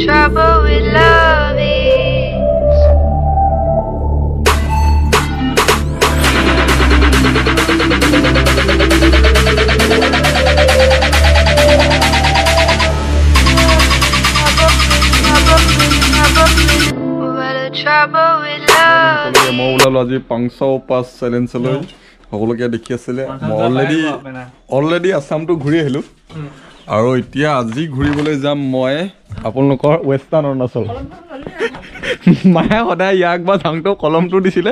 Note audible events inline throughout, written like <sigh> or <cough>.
trouble with love is. Trouble with love মই ওলালো আজি পাংশ পাঁচ চেলেঞ্জলৈ সকলোকে দেখি আছিলে মই অলৰেডি অলৰেডি আছামটো ঘূৰি আহিলোঁ আৰু এতিয়া আজি ঘূৰিবলৈ যাম মই। আপোনালোকৰ ৱেষ্টাৰ্ণ অৰুণাচল মায়ে সদায় ইয়াক বা ধাংটো কলমটো দিছিলে।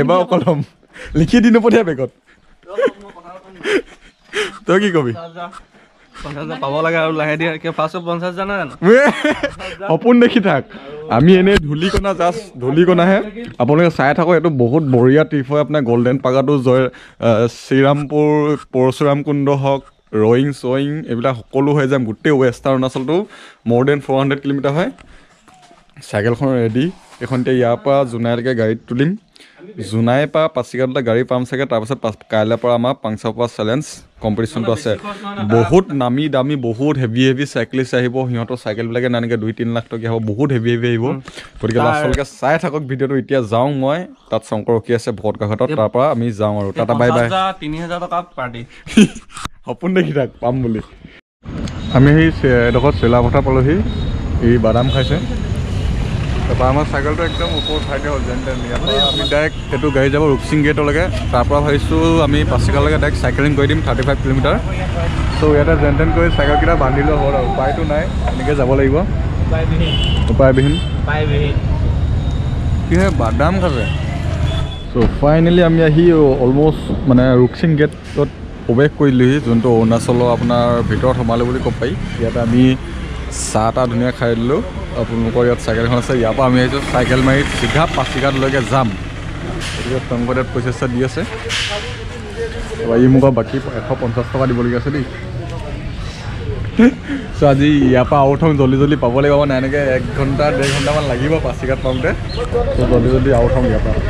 এইবাৰ কলম। লিখি দি নপঠিয়া বেগত। তই কি কবি? পঞ্চাছ হাজাৰ। পাব লাগে আৰু লাহে দিয়ে ফাৰ্ষ্টত পঞ্চাছ হাজাৰ নাই জানো? ৱে, সপোন দেখি থাক। আমি এনেই ধূলিকণা জাষ্ট ধূলিকণাহে। আপোনালোকে চাই থাকক এইটো বহুত বঢ়িয়া ট্ৰিপ হয়। আপোনাৰ গল্ডেন পাগাটো জয় শ্ৰীৰামপুৰ পৰশুৰাম কুণ্ড হওক ৰয়িং চয়িং এইবিলাক সকলো হৈ যায়। গোটেই ৱেষ্টাৰ্ণ অৰুণাচলটো মোৰ দেন ফ'ৰ হাণ্ড্ৰেড কিলোমিটাৰ হয়। চাইকেলখন ৰেডি এইখন এতিয়া ইয়াৰ পৰা জোনাইলৈকে গাড়ীত তুলিম। জোনাইৰ পৰা পাচিঘাটলৈ গাড়ী পাম চাগে। তাৰপাছত পাছ কাইলৈৰ পৰা আমাৰ পাংচা পৰা চেলেঞ্জ কম্পিটিশ্যনটো আছে। বহুত নামী দামী বহুত হেভি হেভি চাইকেলিষ্ট আহিব। সিহঁতৰ চাইকেলবিলাকে নানিকে দুই তিনি লাখ টকীয়া হ'ব। বহুত হেভি হেভি আহিব। গতিকে লাষ্টলৈকে চাই থাকক ভিডিঅ'টো। এতিয়া যাওঁ মই। তাত শংকৰ ৰখি আছে ভকতকাঘাটত তাৰ পৰা আমি যাওঁ আৰু। টাটা বাই বাই তিনি হাজাৰ টকা পাৰ্টি <laughs> সপোন দেখি থাক পাম বুলি। আমি সেই এডোখৰ চেলাপথাৰ পালোহি এই বাদাম খাইছে। তাৰপৰা আমাৰ চাইকেলটো একদম ওপৰ ঠাইতে হ'ল যেন তেন। আমি ডাইৰেক্ট এইটো গাড়ী যাব ৰুকচিং গেটলৈকে। তাৰ পৰা ভাবিছোঁ আমি পাচিঘাটলৈকে ডাইৰেক্ট চাইকেলিং কৰি দিম থাৰ্টি ফাইভ কিলোমিটাৰ চ' ইয়াতে যেন তেন কৰি চাইকেলকেইটা বান্ধি লোৱা হ'ল আৰু। উপায়টো নাই এনেকৈ যাব লাগিব। উপায়বিহীন। কিহে বাদাম খাবে চ' ফাইনেলি আমি আহি অলমষ্ট মানে ৰুকচিং গেটত প্ৰৱেশ কৰিলোহি যোনটো অৰুণাচলৰ আপোনাৰ ভিতৰত সোমালে বুলি ক'ব পাৰি। ইয়াতে আমি চাহ তাহ ধুনীয়া খাই দিলোঁ। আপোনালোকৰ ইয়াত চাইকেলখন আছে। ইয়াৰ পৰা আমি আহিছোঁ চাইকেল মাৰি চিধা পাচিঘাটলৈকে যাম। গতিকে শংকৰদেৱ পইচা দি আছে। ই মোক বাকী এশ পঞ্চাছ টকা দিবলগীয়া আছে দেই। <laughs> চ' আজি ইয়াৰ পৰা আউট হওঁ জল্দি জল্দি পাব লাগিব। মানে এনেকৈ এক ঘণ্টা ডেৰ ঘণ্টামান লাগিব পাচিঘাট পাওঁতে। চ' জল্দি জল্দি আউট হওঁ ইয়াৰ পৰা।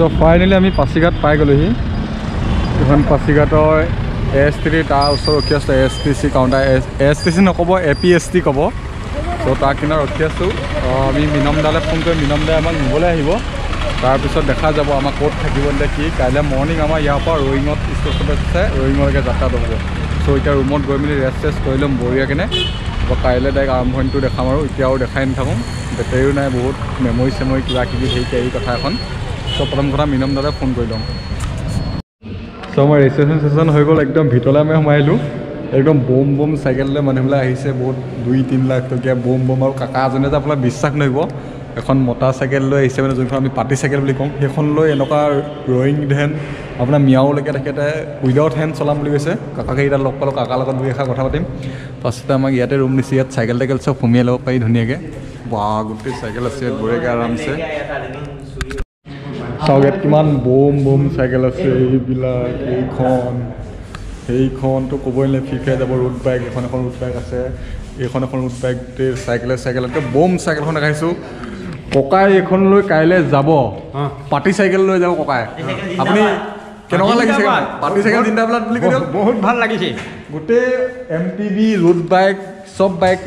চ' ফাইনেলি আমি পাচিঘাট পাই গ'লোহি। এইখন পাচিঘাটৰ এ এছ টি তাৰ ওচৰত ৰখি আছোঁ A S T C counter A S T C নক'ব এ পি এছ টি ক'ব। চ' তাৰ কিনাৰত ৰখি আছোঁ। আমি মিনম দালে ফোন কৰি মিনম দাই আমাক নিবলৈ আহিব। তাৰপিছত দেখা যাব আমাক ক'ত থাকিব দিলে কি। কাইলৈ মৰ্ণিং আমাৰ ইয়াৰ পৰা ৰয়িঙত ষ্টেচনত আছে। ৰয়িঙলৈকে যাত্ৰাটো হ'ব। চ' এতিয়া ৰুমত গৈ মেলি ৰেষ্ট চেষ্ট কৰি ল'ম বঢ়িয়াকেনে। আকৌ কাইলৈ ডাইৰেক্ট আৰম্ভণিটো দেখাম আৰু। এতিয়াও দেখাই নাথাকোঁ। বেটেৰীও নাই বহুত। মেমৰি চেমৰি কিবা কিবি হেৰি কেৰি কথা এখন। চ' প্ৰথম কথা মিনম দাদাক ফোন কৰি লওঁ। চ' আমাৰ ৰেজিষ্ট্ৰেশ্যন চেশ্যন হৈ গ'ল একদম ভিতৰলৈ আমি সোমাই আহিলোঁ একদম বম বম চাইকেললৈ মানুহবিলাক আহিছে বহুত দুই তিনি লাখ টকীয়া বম বম আৰু কাকা এজনে যে আপোনাৰ বিশ্বাস নহিব এখন মতা চাইকেল লৈ আহিছে মানে যোনখন আমি পাতি চাইকেল বুলি কওঁ সেইখন লৈ এনেকুৱা ৰয়িং হেন আপোনাৰ মিয়াওলৈকে তেখেতে উইদাউট হেণ্ড চলাম বুলি কৈছে। কাকাকেইটা লগ পালোঁ কাকাৰ লগত দুই এষাৰ কথা পাতিম। পাছতে আমাক ইয়াতে ৰুম দিছে ইয়াত চাইকেল টাইকেল চব সুমিয়াই ল'ব পাৰি ধুনীয়াকৈ। বা গোটেই চাইকেল আছে বঢ়িয়াকৈ আৰামছে। চাওক ইয়াত কিমান? বম বম চাইকেল আছে এইবিলাক এইখন। সেইখনতো ক'বই নালাগে ফিফাই যাব ৰোড বাইক এখন এখন ৰোড বাইক আছে। এইখন এখন ৰোড বাইক চাইকেলে চাইকেলতকৈ বম চাইকেলখন দেখাইছোঁ ককাই এইখন লৈ কাইলৈ যাব। পাতি চাইকেল লৈ যাব ককাই। আপুনি কেনেকুৱা লাগিছে পাতি চাইকেল তিনিটা বেলাত বুলি কৈ বহুত ভাল লাগিছে। গোটেই M T V road bike চব বাইক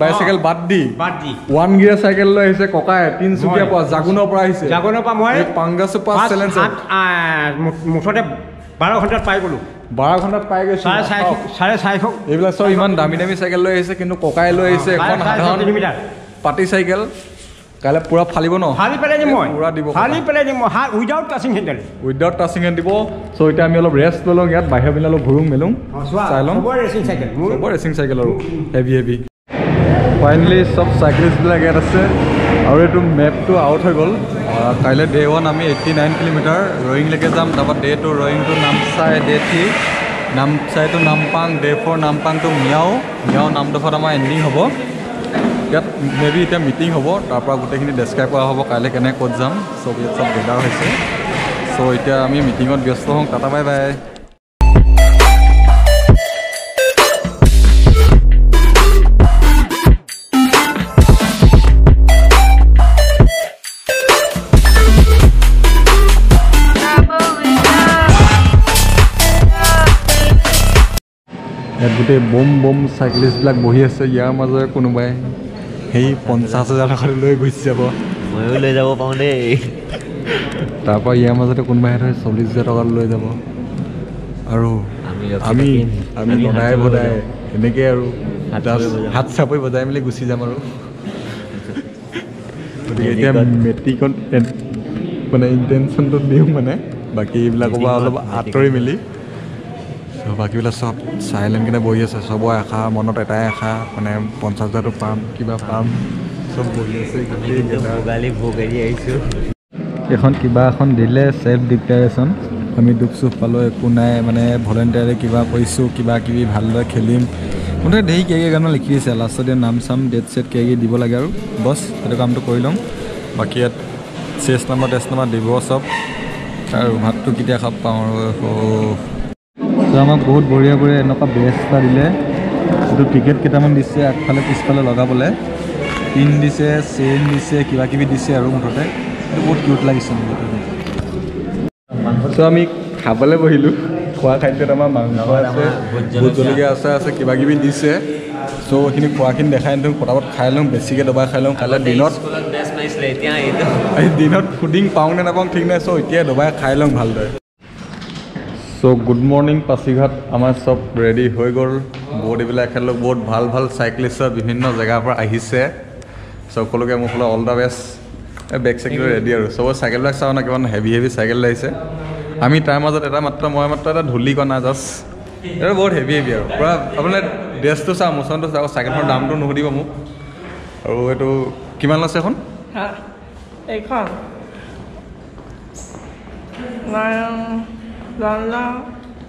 বাইচাইকেল বাদ দি। বাদ দি। ওৱান গিয়াৰ চাইকেল লৈ আহিছে ককাই তিনিচুকীয়াৰ পৰা জাগুনৰ পৰা আহিছে। জাগনৰ পৰা মই এই পাংগাচোপা পাঁচ, চেলেঞ্জ সাত, আহ, মু- মুঠতে বাৰ ঘণ্টাত পাই গ'লো। বাৰ ঘণ্টাত পাই গৈছো। চাৰে চাৰিশ চাৰে চাৰিশ। এইবিলাক চব ইমান দামী দামী চাইকেল লৈ আহিছে কিন্তু ককাই লৈ আহিছে এখন সাধাৰণ পাতি চাইকেল কাইলৈ পূৰা ফালিব ন? ফালি পেলাই দিম মই। পূৰা দিব ফালি পেলাই দিম মই। Without touching handle without touching hand দিব। চ' এতিয়া আমি অলপ ৰেষ্ট লৈ লওঁ ইয়াত বাহিৰৰ পিনে অলপ ঘূৰোঁ মেলোঁ। চাই লওঁ চবৰে ৰেচিং চাইকেল মোৰ চবৰ ৰেচিং চাইকেল আৰু। হেভি হেভি ফাইনেলি চব চাইকেলিষ্টবিলাক ইয়াত আছে। আৰু এইটো মেপটো আউট হৈ গ'ল। কাইলৈ ডে' ওৱান আমি এইট্টি নাইন কিলোমিটাৰ ৰয়িংলৈকে যাম। তাৰপৰা day' two Roing to Namsai day' three নামচাইটো Nampong day four নামপাংটো মিয়াও। মিয়াও নামডোখৰত আমাৰ এণ্ডিং হ'ব। ইয়াত মে বি এতিয়া মিটিং হ'ব। তাৰপৰা গোটেইখিনি ডেছক্ৰাইব কৰা হ'ব কাইলৈ কেনেকৈ ক'ত যাম। চব ইয়াত চব গেডাৰ হৈছে। চ' এতিয়া আমি মিটিঙত ব্যস্ত হওঁ। টাটা বাই বাই ইয়াত গোটেই বম বম চাইক্লিষ্টবিলাক বহি আছে ইয়াৰ মাজৰে কোনোবাই সেই পঞ্চাছ হাজাৰ টকাটো লৈ গুচি যাব। ময়ো লৈ যাব পাৰোঁ দেই। তাৰপৰা ইয়াৰ মাজতে কোনোবাই সিহঁতে চল্লিছ হাজাৰ টকাটো লৈ যাব। আৰু আমি আমি লদাই বদাই। এনেকৈ আৰু হাত চাপৰি বজাই মেলি গুচি যাম আৰু। গতিকে এতিয়া। মেট্ৰিকত মানে ইণ্টেনশ্যনটো দিওঁ মানে। বাকী এইবিলাকৰ পৰা অলপ আঁতৰি। মেলি চ' বাকীবিলাক চব চাইলেণ্ট কেনে বহি আছে চবৰে আশা মনত এটাই আশা মানে পঞ্চাছ হাজাৰটো পাম কিবা পাম চব বহি আছে এখন কিবা এখন দিলে চেল্ফ ডিক্লেৰেশ্যন আমি দুখ চুখ পালোঁ একো নাই মানে ভলেণ্টিয়াৰে কিবা কৰিছোঁ কিবা কিবি ভালদৰে খেলিম। মুঠতে ধেৰ কিবা কিবি গানো লিখি দিছে লাষ্টত ইয়াত নাম চাম ডেট চেট কিবা কিবি দিব লাগে আৰু। বছ সেইটো কামটো কৰি ল'ম। বাকী ইয়াত চেষ্ট নাম্বাৰ টেষ্ট নাম্বাৰ দিব চব। আৰু ভাতটো কেতিয়া খাব পাওঁ আৰু ত' আমাক বহুত বঢ়িয়া বঢ়িয়া এনেকুৱা বেজ এটা দিলে। এইটো টিকেট কেইটামান দিছে আগফালে পিছফালে লগাবলৈ। পিন দিছে চেইন দিছে কিবা কিবি দিছে আৰু মুঠতে। এইটো বহুত কিউট লাগিছে মোক চ' আমি খাবলৈ বহিলোঁ। খোৱা খাদ্যত আমাৰ মাংস আছে ভোট জলকীয়া। আছে আছে কিবা কিবি দিছে। চ' এইখিনি খোৱাখিনি দেখাই নিদিওঁ পটাপট খাই লওঁ বেছিকৈ দবাই খাই লওঁ কাইলৈ দিনত দিনত ফুডিং পাওঁ নে নাপাওঁ ঠিক নাই চ' এতিয়া দবাই খাই লওঁ ভালদৰে। চ' গুড মৰ্ণিং পাছিঘাট আমাৰ চব ৰেডি হৈ গ'ল। বহুত এইবিলাক একেলগে বহুত ভাল ভাল চাইক্লিষ্টৰ বিভিন্ন জেগাৰ পৰা আহিছে। সকলোকে মোৰ ফালে অল দ্য বেষ্ট এই বেগ চাইকেল ৰেডি আৰু। চবৰ চাইকেলবিলাক চাওঁ না কিমান হেভি হেভি চাইকেল আহিছে। আমি তাৰ মাজত এটা মাত্ৰ মই মাত্ৰ এটা ধূলি কণা জাষ্ট এইটো বহুত হেভি হেভি আৰু। পূৰা আপোনাৰ ড্ৰেছটো চাওঁ মোচনটো চাওঁ চাইকেলখনৰ দামটো নুসুধিব মোক। আৰু এইটো কিমান লৈছে এখন? হা এইখন। ওৱান লাখ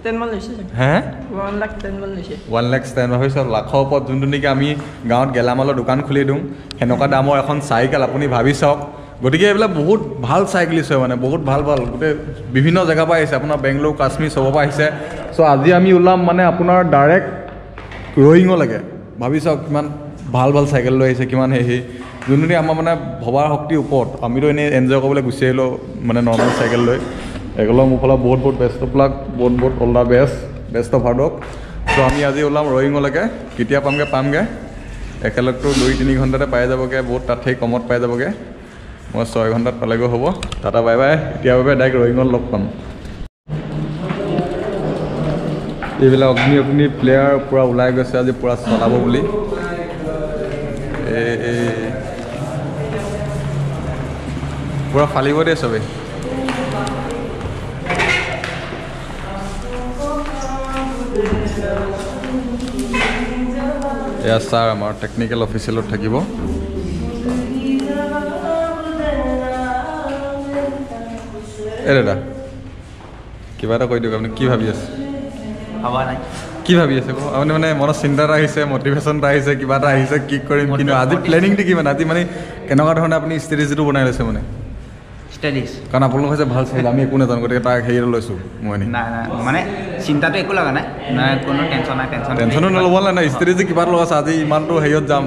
টেনমান লৈছে হে? ওৱান লাখ টেনমান লৈছে। ওৱান লেক্স টেন ভাবিছোঁ লাখৰ ওপৰত যোনটো নেকি আমি গাঁৱত গেলামালৰ দোকান খুলি দিওঁ সেনেকুৱা দামৰ এখন চাইকেল আপুনি ভাবি চাওক। গতিকে এইবিলাক বহুত ভাল চাইকেলিষ্ট হয় মানে বহুত ভাল ভাল। গোটেই বিভিন্ন জেগাৰ পৰা আহিছে আপোনাৰ বেংগলোৰ কাশ্মীৰ চবৰ পৰা আহিছে। চ' আজি আমি ওলাম মানে আপোনাৰ ডাইৰেক্ট ৰয়িঙলৈকে ভাবি চাওক কিমান ভাল ভাল চাইকেল লৈ আহিছে কিমান সেই যোনটো নেকি আমাৰ মানে ভবাৰ শক্তিৰ ওপৰত আমিতো এনেই এনজয় কৰিবলৈ গুচি আহিলোঁ মানে নৰ্মেল চাইকেল লৈ। একেলগে মোৰ ফালে বহুত বহুত বেষ্ট অফ লাক বহুত বহুত all the best best of হাৰ্ডক ত' আমি আজি ওলাম ৰয়িঙলৈকে কেতিয়া পামগৈ পামগৈ। একেলগতো দুই তিনি ঘণ্টাতে পাই যাবগৈ বহুত তাত সেই কমত পাই যাবগৈ। মই ছয় ঘণ্টাত পালেগৈ হ'ব। Tata bye bye. এতিয়াৰ বাবে ডাইৰেক্ট ৰয়িঙত লগ পাম। এইবিলাক অগ্নি অগ্নি প্লেয়াৰ পূৰা ওলাই গৈছে আজি পূৰা চলাব বুলি। পূৰা ফালিব দেই চবেই। এয়া ছাৰ আমাৰ টেকনিকেল অফিচিয়েলত থাকিব। এই দাদা কিবা এটা কৈ দিয়ক আপুনি কি ভাবি আছে? ভবা নাই। কি ভাবি আছে? আপুনি মানে মনত চিন্তা এটা আহিছে মটিভেশ্যন এটা আহিছে কিবা এটা আহিছে কি কৰিম কিন্তু আজি প্লেনিংটো কি মানে আজি মানে কেনেকুৱা ধৰণে আপুনি ষ্ট্ৰেটেজিটো বনাই লৈছে মানে? ষ্টাডিজ কাৰণ আপোনালোক হৈছে ভাল চাইড আমি একো নাজানো গতিকে তাক হেৰি এটা লৈছোঁ মই নাই নাই মানে চিন্তাটো একো লগা নাই নাই কোনো টেনশ্যন নাই টেনশ্যন টেনশ্যনো নল'ব নাই নাই ষ্ট্ৰেটেজি কিবা লগা আছে আজি ইমানটো হেৰিয়ত যাম।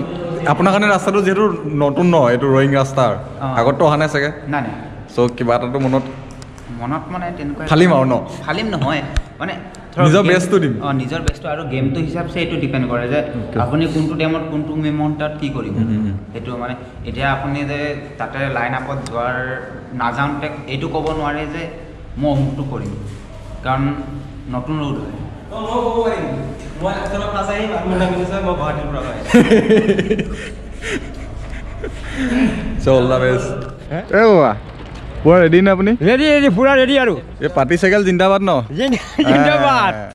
আপোনাৰ কাৰণে ৰাস্তাটো যিহেতু নতুন ন এইটো ৰয়িং ৰাস্তাৰ। আগততো অহা নাই চাগে? নাই নাই। চ' কিবা এটাতো মনত মনত মানে তেনেকুৱা ফালিম আৰু ন? ফালিম নহয় মানে নিজৰ bestটো দিম। অঁ নিজৰ বেষ্টটো আৰু গেমটো হিচাপছে এইটো ডিপেণ্ড কৰে যে আপুনি কোনটো টাইমত কোনটো মেমণ্টত কি কৰিব। সেইটো মানে এতিয়া আপুনি যে তাতে লাইন আপত যোৱাৰ নাযাওঁতে এইটো ক'ব নোৱাৰে যে মই অমুকটো কৰিম। কাৰণ নতুন ৰুল হয়। মই আগফালৰ পৰা চাই আহিম মই গুৱাহাটীৰ পৰা পাই চ' অল দ্য বেষ্ট পূৰা ৰেডি নে আপুনি? ৰেডি ৰেডি পুৰা ৰেডি আৰু। এই পাতি চাইকেল জিন্দাবাদ ন? জিন্দাবাদ।